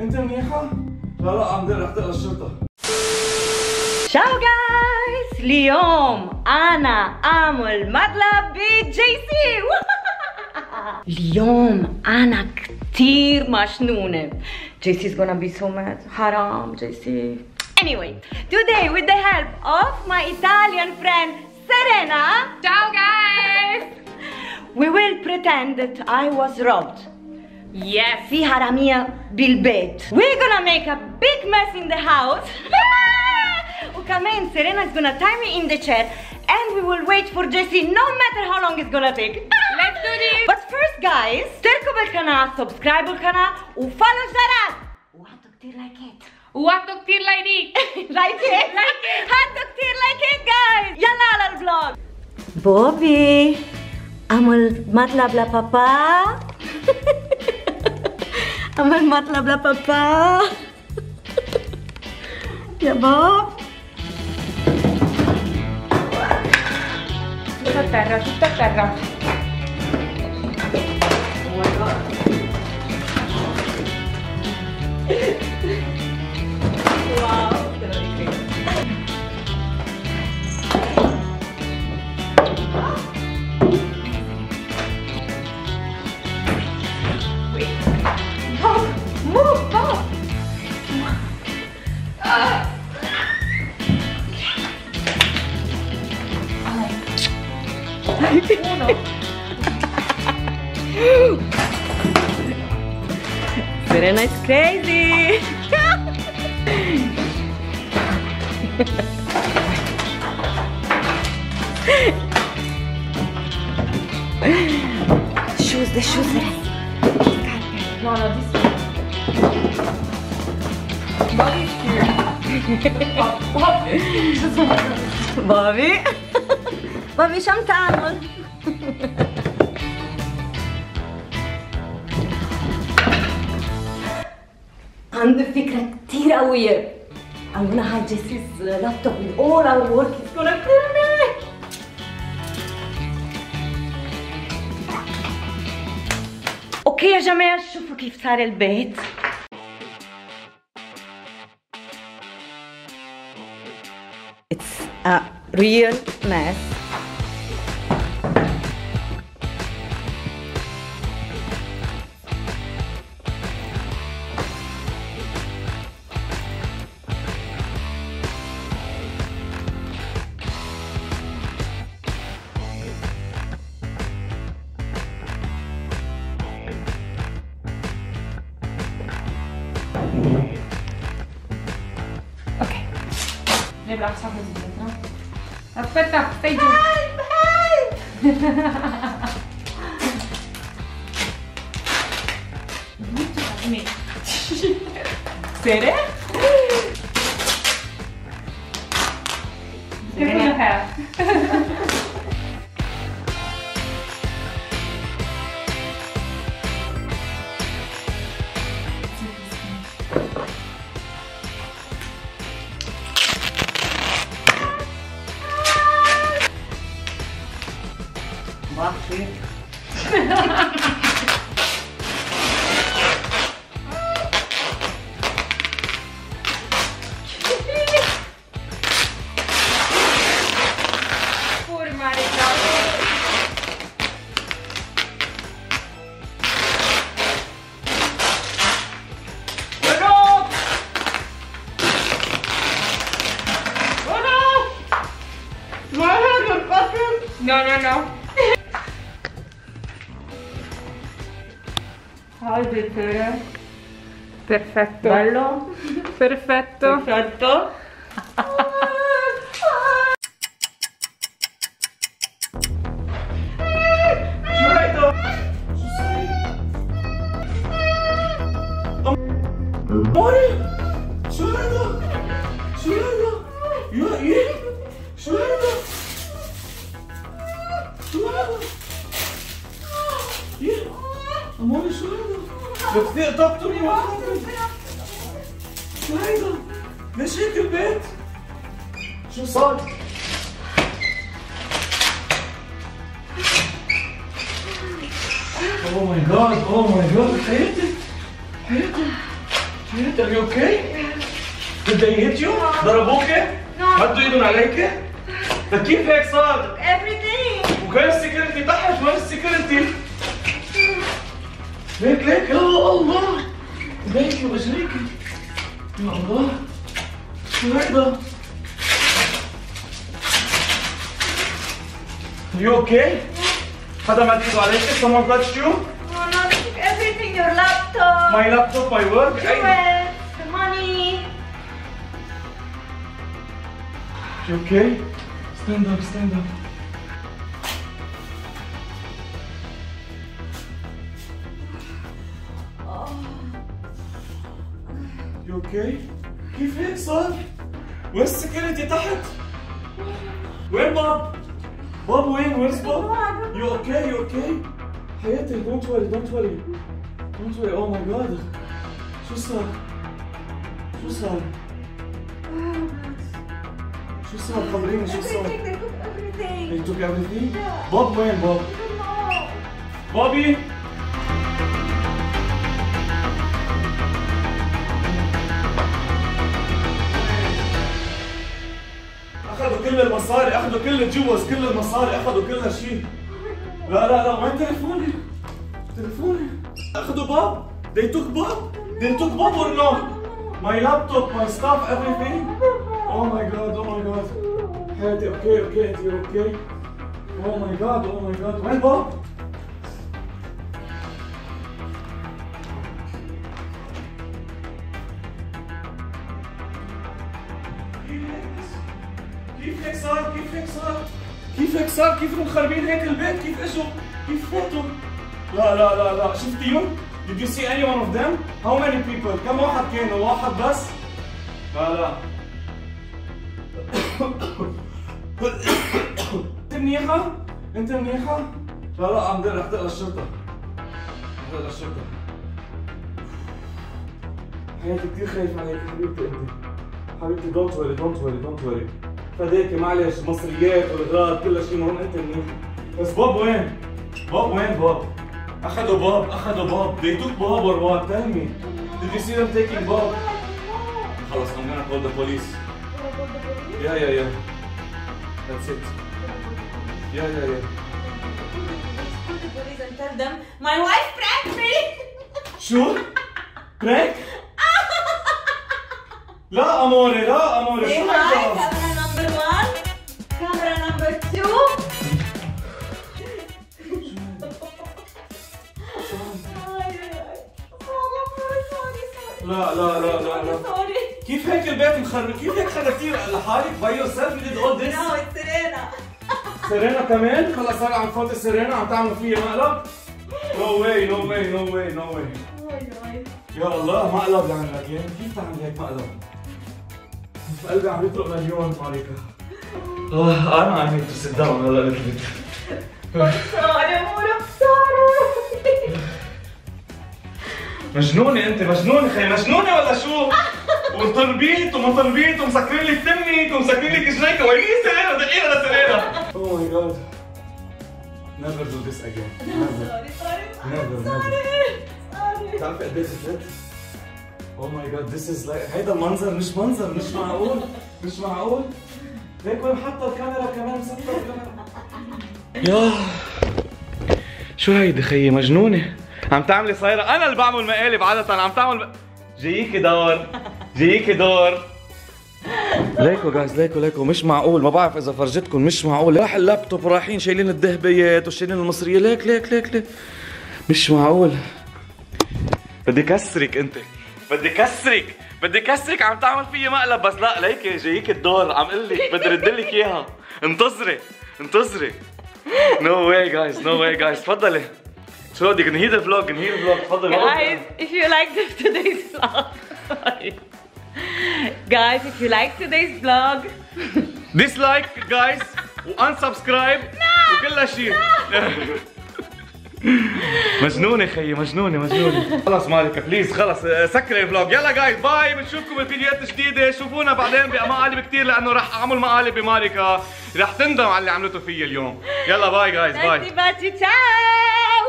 انت منيحة؟ لا لا عم رح الشرطة ciao guys اليوم أنا اعمل مقلب بجي سي اليوم أنا كتير مجنونة JC is gonna be so mad حرام JC Anyway, today with the help of my Italian friend Serena Ciao guys! we will pretend that I was robbed Yes, si Jaramia Bilbet. We're gonna make a big mess in the house. Ukame and Serena is gonna tie me in the chair and we will wait for Jesse, no matter how long it's gonna take. Let's do this! But first guys, τερκοβελ kana, subscribe κανά, u follow zarat. What do like it? What do like it? like it? like it? How do like it guys? Yalla al vlog! Bobby, I'm matlab la papa. aman mat lah bla papa. ya Bob kita taruh kita taruh Uno. Serena is crazy shoes the shoes No, no, this one. Bobby is here. Bob, Bob. بابي بابي شو عم تعمل؟ عندي فكرة كتير قوية I'm gonna hide Jesse's laptop with all our work It's gonna kill me أوكي يا جماعة شوفوا كيف صار البيت a real mess. Okay. Ne bıraksam özür dilerim. Dapat tak, stay tuned. Help! Help! Mutlu Sere? Sere? No, no, no. How is it, Sarah? Perfetto. Bello? Perfetto. Perfetto. شو بكتير دكتوري وخافت شو هيدا؟ ليش هيك البيت؟ شو صار؟ oh my god oh my god حياتي حياتي شو Are you okay? Did they hit you? ضربوك؟ مدوا إيدهم عليك؟ طيب كيف هيك صار؟ Everything. وكان ال security تحت وين ال security؟ ليك ليك يا الله ليك واجريك يا الله شو هيدا؟ You okay? حدا مد ايده عليك؟ Someone touched you? Oh no, they took everything. Your laptop. My laptop, my work? أي- jewels, the money. You okay? Stand up, stand up. okay كيف هيك صار؟ وين ال security تحت؟ وين Bob؟ Bob وين؟ وين Bob؟ you okay you okay؟ حياتي don't worry don't worry don't worry oh my god شو صار؟ شو صار؟ شو صار؟ خبريني شو صار؟ They took everything. Yeah. Bob, where Bob? Bobby. كل المصاري أخذوا كل الجوز كل المصاري أخذوا كل شيء لا لا لا وين تليفوني تليفوني أخذوا Bob؟ They took Bob؟ They took Bob or no? My laptop my stuff everything? Oh my god oh my god. حياتي okay okay انت okay oh my god oh my god. وين باب؟ هيك صار؟ كيف هيك صار؟ كيف مخربين هيك البيت؟ كيف اجوا؟ كيف فاتوا؟ لا لا لا لا شفتيهم؟ Did you see any one of them? How many people? كم واحد كانوا؟ واحد بس؟ لا لا انت منيحة؟ انت منيحة؟ لا لا عم رح دق للشرطة رح دق للشرطة حياتي كثير خايف عليك حبيبتي انت حبيبتي don't worry don't worry don't worry فداكي معلش مصريات والاغراض كل شيء هون انت منيح بس باب وين؟ باب وين باب؟ اخذوا باب اخذوا باب they took باب or what tell me did you see them taking باب خلص I'm gonna call the police yeah yeah yeah that's it yeah yeah yeah Call the police and tell them my wife pranked me. شو؟ prank؟ لا اموري لا اموري شو camera number one, camera number two. لا لا لا لا لا. كيف هيك البيت مخرب؟ كيف هيك خربتيه لحالك by yourself you did all this it's Serena. سيرينا كمان؟ خلص صار عم فوت سيرينا عم تعمل فيها مقلب. no way no way no way no way يا الله مقلب لعنك يعني كيف تعمل هيك مقلب؟ قلبي عم يطلق مليون ماريكا آه أنا I need to sit down a little bit Sorry, amore, I'm sorry. مجنونة أنت مجنونة خي مجنونة ولا شو؟ وطربيت وما طربيت ومسكرين لي تمك ومسكرين لي كشنيكة وين هي سيرينا دقيقة لسيرينا Oh my god Never do this again Never Sorry, sorry. Never, Sorry. Sorry. بتعرفي قد إيه زفت؟ My god this is like هيدا منظر مش منظر مش معقول مش معقول. هيك وين حاطة الكاميرا كمان الكاميرا ياه شو هيدي خيي مجنونة؟ عم تعملي صايرة. أنا اللي بعمل مقالب عادة عم تعمل جاييكي دور جاييكي دور. ليكو جايز ليكو ليكو مش معقول. ما بعرف إذا فرجتكم مش معقول. راح اللابتوب رايحين شايلين الذهبيات وشايلين المصرية. ليك ليك ليك ليك. مش معقول. بدي كسرك أنت. بدي كسرك بدي كسرك عم تعمل فيي مقلب بس لا ليكي جاييك الدور عم قول لك بدي رد لك اياها. انتظري انتظري. no way guys no way guys تفضلي. شو بدك؟ نهي ال vlog نهي ال vlog تفضلي. If you like this today's vlog, sorry. Guys, if you like today's vlog, dislike guys و unsubscribe وكل شيء. مجنونة خيي مجنونة مجنونة. خلص مالك please خلص. آه، سكري ال vlog يلا guys bye بنشوفكم بفيديوهات جديدة. شوفونا بعدين بمقالب كثير لأنه راح أعمل مقالب بماريكا. راح تندم على اللي عملته فيي اليوم. يلا bye guys bye Bati Bati, ciao!